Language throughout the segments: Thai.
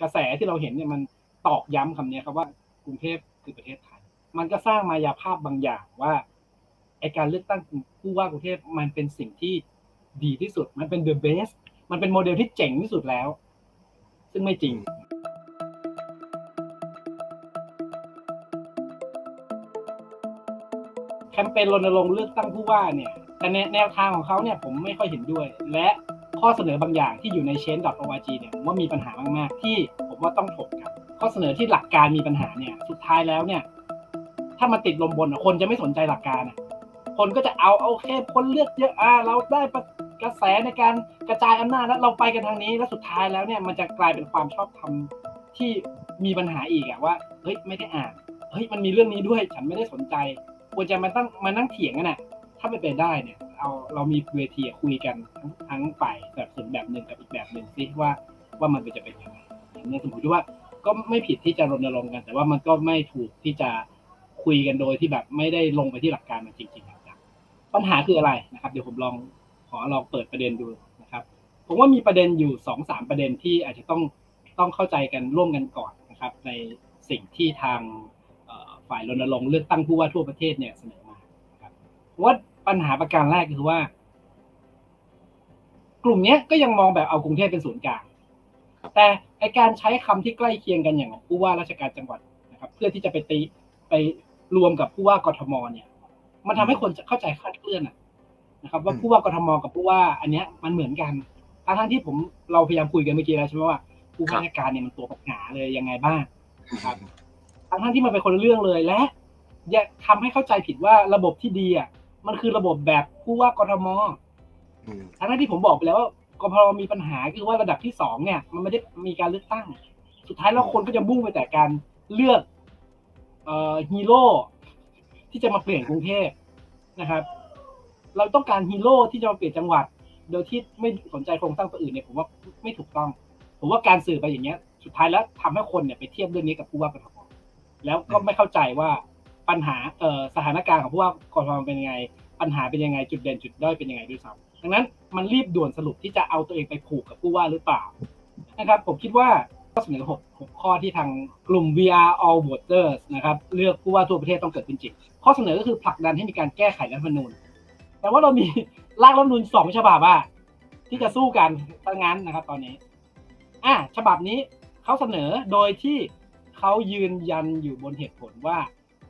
กระแสที่เราเห็นเนี่ยมันตอกย้ำคำนี้ครับว่ากรุงเทพคือประเทศไทย มันก็สร้างมายาภาพบางอย่างว่าไอการเลือกตั้งผู้ว่ากรุงเทพมันเป็นสิ่งที่ดีที่สุด มันเป็น the best มันเป็นโมเดลที่เจ๋งที่สุดแล้ว ซึ่งไม่จริงแคมเปญรณรงค์เลือกตั้งผู้ว่าเนี่ยแต่แนวทางของเขาเนี่ยผมไม่ค่อยเห็นด้วยและ ข้อเสนอบางอย่างที่อยู่ใน change.org เนี่ยผมว่ามีปัญหามากๆ ที่ผมว่าต้องถกครับ ข้อเสนอที่หลักการมีปัญหาเนี่ยสุดท้ายแล้วเนี่ย ถ้ามาติดลมบนคนจะไม่สนใจหลักการอะคนก็จะเอาเอาแค่คนเลือกเยอะอ่าเราได้กระแสในการกระจายอำนาจแล้วเราไปกันทางนี้แล้วสุดท้ายแล้วเนี่ยมันจะกลายเป็นความชอบธรรมที่มีปัญหาอีกอะว่าเฮ้ยไม่ได้อ่านเฮ้ยมันมีเรื่องนี้ด้วยฉันไม่ได้สนใจควรจะมาตั้งมานั่งเถียงกันนะถ้าไม่เป็นได้เนี่ย เอาเรามีเวทีคุยกันทั้งทั้งฝ่ายแบบส่วนแบบหนึ่งกับอีกแบบหนึ่งซิว่าว่ามันจะเป็นยังไงในสมมติว่าก็ไม่ผิดที่จะรณรงค์กัน แต่ว่ามันก็ไม่ถูกที่จะคุยกันโดยที่แบบไม่ได้ลงไปที่หลักการมันจริงๆจังปัญหาคืออะไรนะครับ เดี๋ยวผมลองขอลองเปิดประเด็นดูนะครับ ผมว่ามีประเด็นอยู่สองสามประเด็นที่อาจจะต้องต้องเข้าใจกันร่วมกันก่อนนะครับ ในสิ่งที่ทางฝ่ายรณรงค์เลือกตั้งผู้ว่าทั่วประเทศเนี่ยเสนอมาครับว่า ปัญหาประการแรกคือว่า กลุ่มนี้ก็ยังมองแบบเอากรุงเทพเป็นศูนย์กลาง แต่ไอการใช้คำที่ใกล้เคียงกันอย่างผู้ว่าราชการจังหวัดนะครับ เพื่อที่จะไปตีไปรวมกับผู้ว่ากทมเนี่ย มันทำให้คนเข้าใจคลาดเคลื่อนนะครับ ว่าผู้ว่ากทมกับผู้ว่า อันเนี้ยมันเหมือนกันทั้งที่ผมเราพยายามคุยกันเมื่อกี้แล้วใช่ไหมว่าผู้ว่าราชการเนี่ยมันตัวปัญหาเลยยังไงบ้างนะครับทั้งที่มันเป็นคนเรื่องเลยและอย่าทำให้เข้าใจผิดว่าระบบที่ดีอะ มันคือระบบแบบผู้ว่ากทมทั้งที่ผมบอกไปแล้วว่ากทมมีปัญหาคือว่าระดับที่สองเนี่ย มันไม่ได้มีการเลือกตั้ง สุดท้ายแล้วคนก็จะมุ่งไปแต่การเลือกเอ่อฮีโร่ที่จะมาเปลี่ยนกรุงเทพนะครับ เราต้องการฮีโร่ที่จะมาเปลี่ยนจังหวัด โดยที่ไม่สนใจโครงสร้างตัวอื่นเนี่ยผมว่าไม่ถูกต้อง ผมว่าการสื่อไปอย่างเงี้ย สุดท้ายแล้วทำให้คนเนี่ยไปเทียบเรื่องนี้กับผู้ว่ากทมแล้วก็ไม่เข้าใจว่า ปัญหาเอ่อสถานการณ์ของผู้ว่ากทมเป็นยังไง ปัญหาเป็นยังไงจุดเด่นจุดด้อยเป็นยังไงด้วยซ้ำดังนั้นมันรีบด่วนสรุปที่จะเอาตัวเองไปผูกกับผู้ว่าหรือเปล่านะครับผมคิดว่าข้อเสนอหกหกข้อที่ทางกลุ่ม VR All Voters นะครับเลือกผู้ว่าทั่วประเทศต้องเกิดเป็นจริง ข้อเสนอก็คือผลักดันให้มีการแก้ไขรัฐธรรมนูญแต่ว่าเรามีร่างรัฐธรรมนูญสองฉบับอะที่จะสู้กันทั้งนั้นนะครับ ตอนนี้ อะฉบับนี้เขาเสนอโดยที่เขายืนยันอยู่บนเหตุผลว่า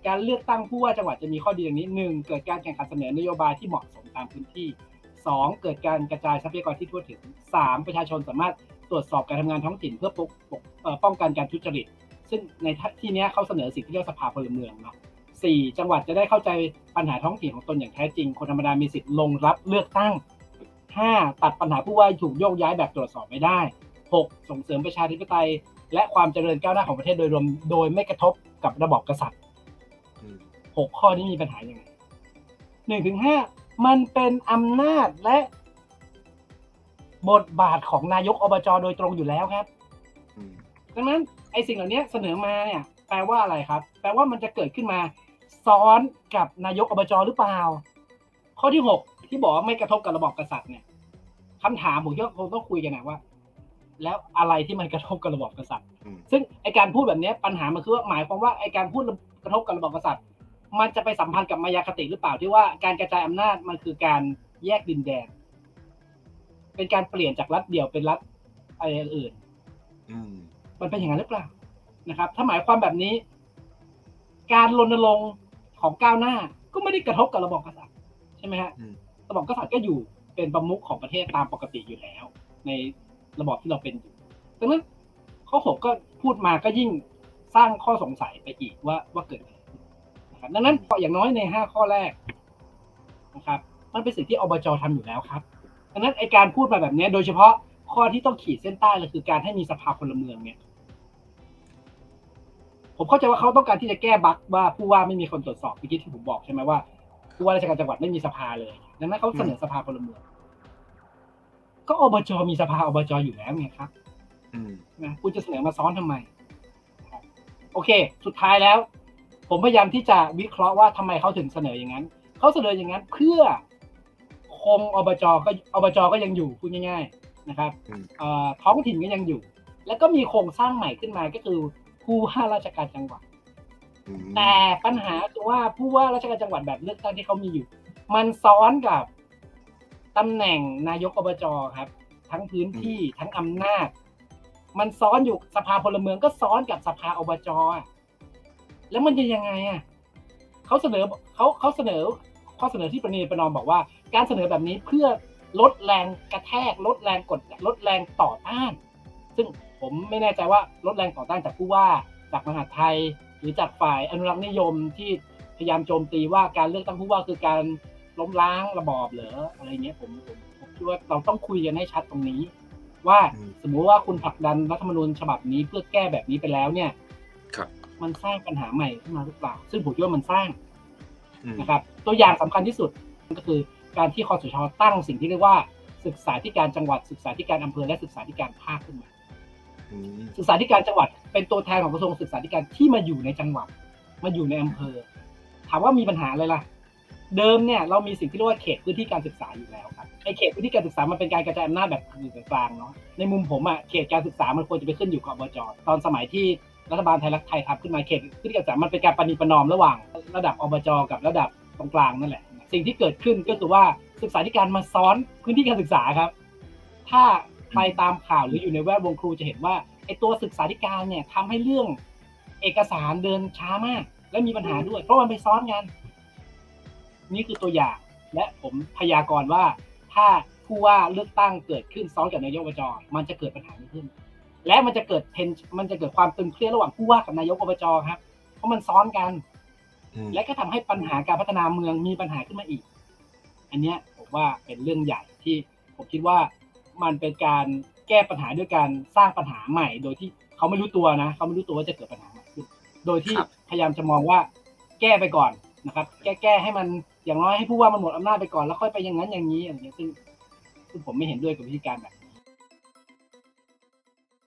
การเลือกตั้งผู้ว่าจังหวัดจะมีข้อดีอย่างนี้หนึ่งเกิดการแข่งขันเสนอนโยบายที่เหมาะสมตามพื้นที่สองเกิดการกระจายทรัพยากรที่ทั่วถึงสามประชาชนสามารถตรวจสอบการทำงานท้องถิ่นเพื่อปกปกป้องกันการทุจริต ซึ่งในที่นี้เขาเสนอสิ่งที่เรียกสภาพลเมืองเนาะสี่จังหวัดจะได้เข้าใจปัญหาท้องถิ่นของตนอย่างแท้จริง คนธรรมดามีสิทธิ์ลงรับเลือกตั้งห้าตัดปัญหาผู้ว่าถูกโยกย้ายแบบตรวจสอบไม่ได้หกส่งเสริมประชาธิปไตย และความเจริญก้าวหน้าของประเทศโดยรวมโดยไม่กระทบกับระบอบกษัตริย์ หกข้อนี้มีปัญหาอย่างไรหนึ่งถึงห้ามันเป็นอำนาจและบทบาทของนายกอบจโดยตรงอยู่แล้วครับดังนั้นไอ้สิ่งเหล่านี้เสนอมาเนี่ย แปลว่าอะไรครับ แปลว่ามันจะเกิดขึ้นมา ซ้อนกับนายกอบจหรือเปล่า ข้อที่หกที่บอกว่าไม่กระทบกับระบอบกษัตริย์เนี่ยคำถามผมก็คงต้องคุยกันนะว่า แล้วอะไรที่มันกระทบกับระบอบกษัตริย์ ซึ่งไอการพูดแบบนี้ปัญหามันคือว่าหมายความว่าไอการพูดกระทบกับระบอบกษัตริย์ มันจะไปสัมพันธ์กับมายาคติหรือเปล่าที่ว่าการกระจายอำนาจมันคือการแยกดินแดน เป็นการเปลี่ยนจากรัฐเดียวเป็นรัฐอะไรอื่นมันเป็นอย่างนั้นหรือเปล่านะครับ ถ้าหมายความแบบนี้ การรณรงค์ของก้าวหน้าก็ไม่ได้กระทบกับระบอบกษัตริย์ใช่ไหมฮะระบอบกษัตริย์ก็อยู่เป็นประมุขของประเทศตามปกติอยู่แล้ว ในระบอบที่เราเป็นอยู่ดังนั้นข้อหกก็พูดมาก็ยิ่งสร้างข้อสงสัยไปอีกว่าว่าเกิดอะไร นะครับดังนั้นอย่างน้อยในห้าข้อแรกนะครับมันเป็นสิ่งที่อบจทำอยู่แล้วครับดังนั้นไอการพูดมาแบบนี้โดยเฉพาะข้อที่ต้องขีดเส้นใต้เลยคือการให้มีสภาพลเมืองเนี่ยผมเข้าใจว่าเขาต้องการที่จะแก้บั๊กว่าผู้ว่าไม่มีคนตรวจสอบเมื่อกี้ที่ผมบอกใช่ไหมว่าผู้ว่าราชการจังหวัดไม่มีสภาเลยดังนั้นเขาเสนอสภาพลเมืองก็อบจมีสภาอบจอยู่แล้วไงครับนะคุณจะเสนอมาซ้อนทำไมโอเค สุดท้ายแล้ว ผมพยายามที่จะวิเคราะห์ว่าทำไมเขาถึงเสนออย่างนั้น เขาเสนออย่างนั้นเพื่อคงอบจก็อบจก็ยังอยู่พูดง่าย ๆนะครับท้องถิ่นก็ยังอยู่ แล้วก็มีโครงสร้างใหม่ขึ้นมาก็คือผู้ว่าราชการจังหวัดอืมแต่ปัญหาคือว่าผู้ว่าราชการจังหวัดแบบเลือกตั้งที่เขามีอยู่ มันซ้อนกับตำแหน่งนายกอบจครับ ทั้งพื้นที่ทั้งอำนาจ มันซ้อนอยู่สภาพลเมืองก็ซ้อนกับสภาอบจอะ แล้วมันจะยังไงอะเขาเสนอเขาเขาเสนอข้อเสนอที่ประนีประนอมบอกว่า การเสนอแบบนี้เพื่อลดแรงกระแทก ลดแรงกดลดแรงต่อต้าน ซึ่งผมไม่แน่ใจว่าลดแรงต่อต้านจากผู้ว่าจากมหาดไทย หรือจากฝ่ายอนุรักษ์นิยมที่พยายามโจมตีว่าการเลือกตั้งผู้ว่าคือการล้มล้างระบอบเหรออะไรเงี้ยผมผมผมคิดว่าเราต้องคุยกันให้ชัดตรงนี้ ว่าสมมุติว่าคุณผลักดันรัฐธรรมนูญฉบับนี้เพื่อแก้แบบนี้ไปแล้วเนี่ย ครับ มันสร้างปัญหาใหม่ขึ้นมาหรือเปล่า ซึ่งผมคิดว่ามันสร้างอืมนะครับ ตัวอย่างสำคัญที่สุดก็คือการที่คอสชตั้งสิ่งที่เรียกว่าศึกษาธิการจังหวัดศึกษาธิการอำเภอและศึกษาธิการภาคขึ้นมาอืมศึกษาธิการจังหวัดเป็นตัวแทนของกระทรวงศึกษาธิการที่มาอยู่ในจังหวัด มาอยู่ในอำเภอ ถามว่ามีปัญหาอะไรล่ะ เดิมเนี่ยเรามีสิ่งที่เรียกว่าเขตพื้นที่การศึกษาอยู่แล้วครับไอเขตพื้นที่การศึกษามันเป็นการกระจายอำนาจแบบอยู่กลางๆเนาะในมุมผมอะเขตการศึกษามันควรจะไปขึ้นอยู่กับอบจตอนสมัยที่ รัฐบาลไทยรักไทยทำขึ้นมาเขตพื้นที่การศึกษามันเป็นการประนีประนอมระหว่างระดับอบจกับระดับตรงกลางนั่นแหละ สิ่งที่เกิดขึ้นก็คือว่าศึกษาธิการมาซ้อนพื้นที่การศึกษาครับ ถ้าใครตามข่าวหรืออยู่ในแวดวงครูจะเห็นว่าไอตัวศึกษาธิการเนี่ยทำให้เรื่องเอกสารเดินช้ามาก และมีปัญหาด้วย เพราะมันไปซ้อนกัน นี่คือตัวอย่างและผมพยากรณ์ว่า ถ้าผู้ว่าเลือกตั้งเกิดขึ้นซ้อนกับนายกอบจมันจะเกิดปัญหานี้ขึ้น และมันจะเกิดเทนมันจะเกิดความตึงเครียดระหว่างผู้ว่ากับนายกอบจครับ เพราะมันซ้อนกันอืมและก็ทำให้ปัญหาการพัฒนาเมืองมีปัญหาขึ้นมาอีก อันเนี้ยผมว่าเป็นเรื่องใหญ่ที่ผมคิดว่ามันเป็นการแก้ปัญหาด้วยการสร้างปัญหาใหม่ โดยที่เขาไม่รู้ตัวนะเขาไม่รู้ตัวว่าจะเกิดปัญหาใหม่ขึ้นโดยที่พยายามจะมองว่าแก้ไปก่อนนะครับ แก้แก้ให้มันอย่างน้อยให้ผู้ว่ามันหมดอำนาจไปก่อนแล้วค่อยไปอย่างนั้นอย่างนี้อย่างเงี้ยซึ่งซึ่งผมไม่เห็นด้วยกับวิธีการแบบ